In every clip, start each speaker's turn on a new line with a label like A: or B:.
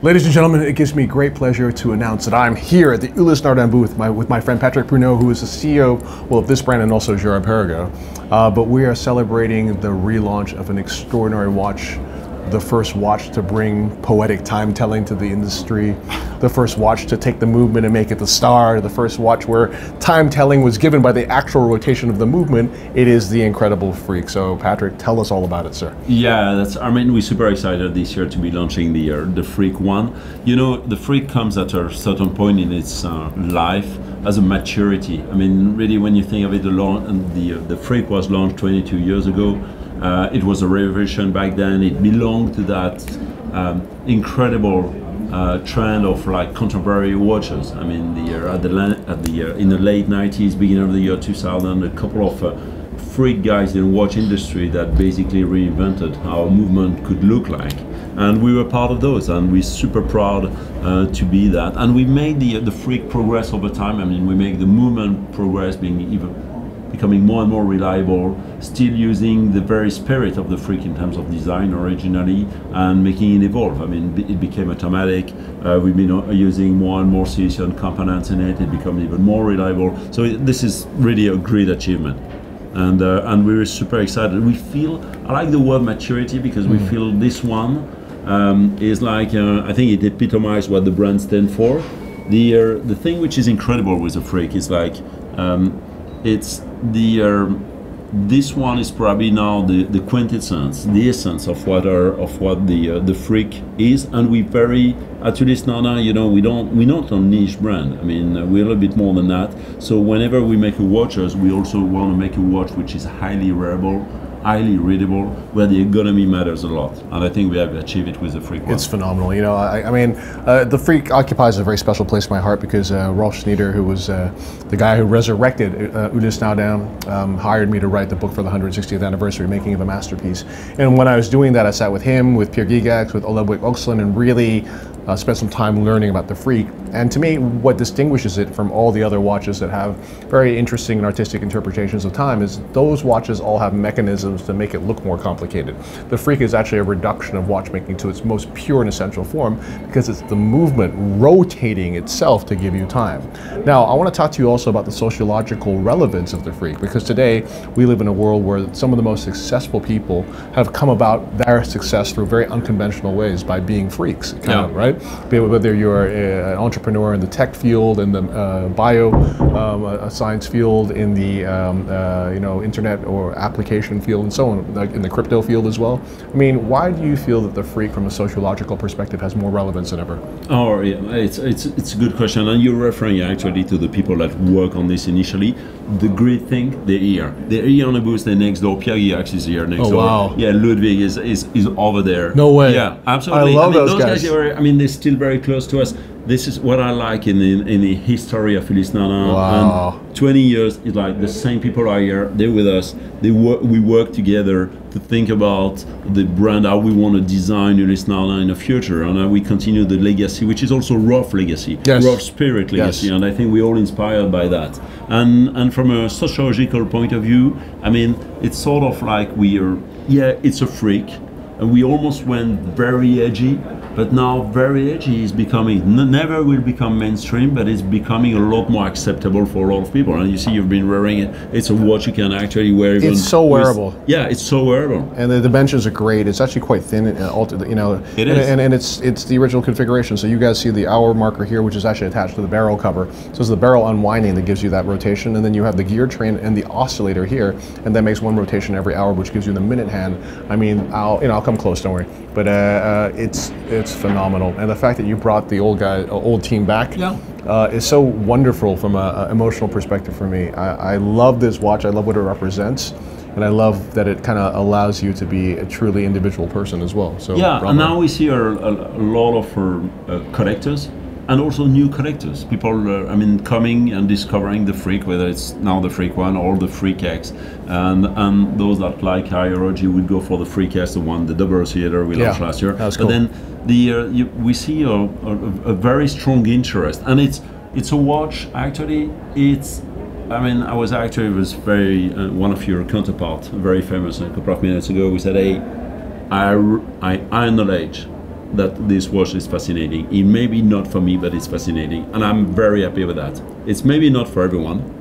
A: Ladies and gentlemen, it gives me great pleasure to announce that I'm here at the Ulysse Nardin booth with my, with my friend Patrick Pruniaux, who is the CEO well, of this brand and also Girard-Perregaux. Uh, but we are celebrating the relaunch of an extraordinary watch the first watch to bring poetic time telling to the industry, the first watch to take the movement and make it the star, the first watch where time telling was given by the actual rotation of the movement. It is the incredible Freak. So, Patrick, tell us all about it, sir.
B: Yeah, that's. I mean, we're super excited this year to be launching the uh, the Freak One. You know, the Freak comes at a certain point in its uh, life as a maturity. I mean, really, when you think of it, the the, uh, the Freak was launched 22 years ago uh, it was a revolution back then. It belonged to that um, incredible uh, trend of like contemporary watches. I mean, the, uh, at the, at the uh, in the late 90s, beginning of the year 2000, a couple of uh, freak guys in the watch industry that basically reinvented how a movement could look like. And we were part of those, and we're super proud uh, to be that. And we made the the freak progress over time. I mean, we make the movement progress, being even becoming more and more reliable, still using the very spirit of the Freak in terms of design originally and making it evolve. I mean, it became automatic. Uh, we've been uh, using more and more silicon components in it. It becomes even more reliable. So it, this is really a great achievement. And, uh, and we're super excited. We feel, I like the word maturity because mm. we feel this one um, is like, uh, I think it epitomizes what the brand stands for. The, uh, the thing which is incredible with the Freak is like, um, it's the uh, this one is probably now the, the quintessence, the essence of what are, of what the uh, the freak is, and we very at Ulysse now you know, we don't we're not a niche brand. I mean, uh, we're a little bit more than that. So whenever we make a watches, we also want to make a watch which is highly wearable, highly readable, where the economy matters a lot. And I think we have achieved it with the Freak. One.
A: It's phenomenal. You know, I, I mean, uh, the Freak occupies a very special place in my heart because uh, Rolf Schneider, who was uh, the guy who resurrected uh, Nardin, um, hired me to write the book for the 160th anniversary, Making of a Masterpiece. And when I was doing that, I sat with him, with Pierre Gygax, with Ludwig Oechslin, and really uh, spent some time learning about the Freak. And to me, what distinguishes it from all the other watches that have very interesting and artistic interpretations of time is those watches all have mechanisms to make it look more complicated. The Freak is actually a reduction of watchmaking to its most pure and essential form because it's the movement rotating itself to give you time. Now, I want to talk to you also about the sociological relevance of the Freak because today we live in a world where some of the most successful people have come about their success through very unconventional ways by being freaks, kind yeah. of, right? Whether you're uh, an entrepreneur in the tech field, in the uh, bio um, a science field, in the um, uh, you know internet or application field, and so on, like in the crypto field as well. I mean, why do you feel that the freak, from a sociological perspective, has more relevance than ever?
B: Oh, yeah, it's it's it's a good question, and you're referring actually to the people that work on this initially. The great thing, they're here. They're here on the booth. They're next door. Pierre Gygax is here next
A: oh,
B: door.
A: Wow.
B: Yeah, Ludwig is, is is over there.
A: No way.
B: Yeah, absolutely.
A: I love
B: I mean,
A: those, those guys.
B: guys are, I mean, they're still very close to us. This is what I like in the, in the history of Ulysse Nardin.
A: Wow.
B: And 20 years is like the same people are here. They're with us. They work. We work together to think about the brand, how we want to design Ulysse Nardin in the future, and how we continue the legacy, which is also rough legacy,
A: yes.
B: Rolf spirit legacy,
A: yes.
B: and I think we're all inspired by that. And and from a sociological point of view, I mean, it's sort of like we are. Yeah, it's a freak, and we almost went very edgy but now very edgy is becoming never will become mainstream but it's becoming a lot more acceptable for a lot of people. And you see you've been wearing it. It's a watch you can actually wear even
A: it's so wearable.
B: With, yeah it's so wearable.
A: And the dimensions are great. It's actually quite thin uh, and altered you know.
B: It
A: and,
B: is.
A: And, and it's it's the original configuration. So you guys see the hour marker here which is actually attached to the barrel cover. So it's the barrel unwinding that gives you that rotation. And then you have the gear train and the oscillator here. And that makes one rotation every hour which gives you the minute hand. I mean I'll you know I'll come close don't worry but uh, uh, it's it's phenomenal, and the fact that you brought the old guy, uh, old team back,
B: yeah.
A: uh, is so wonderful from an emotional perspective for me. I, I, love this watch. I love what it represents, and I love that it kind of allows you to be a truly individual person as well. So
B: yeah, and now we see a, a, a lot of uh, collectors and also new collectors. People, uh, I mean, coming and discovering the Freak, whether it's now the Freak One or the Freak X, and and those that like hierarchy would go for the Freak X, the one, the double oscillator we launched
A: yeah,
B: last year. But
A: cool.
B: then the uh, you, we see a, a, a very strong interest, and it's it's a watch. Actually, it's I mean, I was actually was very uh, one of your counterparts, very famous a couple of minutes ago. We said, "Hey, I I acknowledge that this watch is fascinating. It may be not for me, but it's fascinating, and I'm very happy with that. It's maybe not for everyone,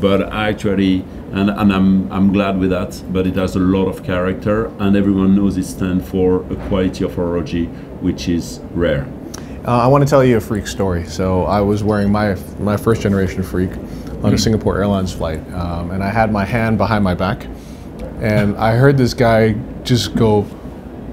B: but actually, and, and I'm I'm glad with that. But it has a lot of character, and everyone knows it stands for a quality of horology which is rare.
A: Uh, I want to tell you a freak story. So I was wearing my my first generation freak on a Singapore Airlines flight, um, and I had my hand behind my back, and I heard this guy just go,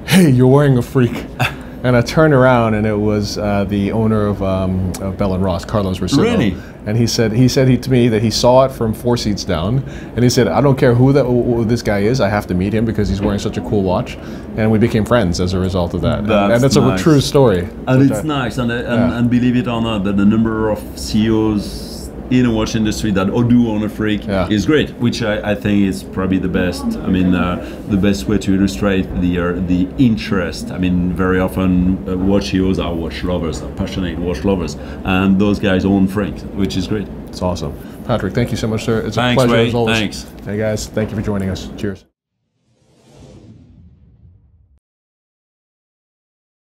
A: "Hey, you're wearing a freak." And I turned around, and it was uh, the owner of, um, of Bell and Ross, Carlos Rosillo.
B: Really?
A: And he said he said he, to me that he saw it from four seats down, and he said, "I don't care who that who this guy is. I have to meet him because he's wearing such a cool watch." And we became friends as a result of that.
B: That's
A: and it's
B: nice.
A: a true story.
B: And it's
A: I-
B: nice, and, and,
A: Yeah.
B: and believe it or not, that the number of CEOs in a watch industry that do own a freak
A: Yeah.
B: is great, which I, I think is probably the best. I mean, uh, the best way to illustrate the uh, the interest. I mean, very often uh, watch CEOs are watch lovers, are passionate watch lovers, and those guys own freaks, which is great.
A: It's awesome. Patrick, thank you so much, sir. It's a pleasure
B: Wei.
A: as always.
B: Thanks.
A: Hey guys, thank you for joining us. Cheers.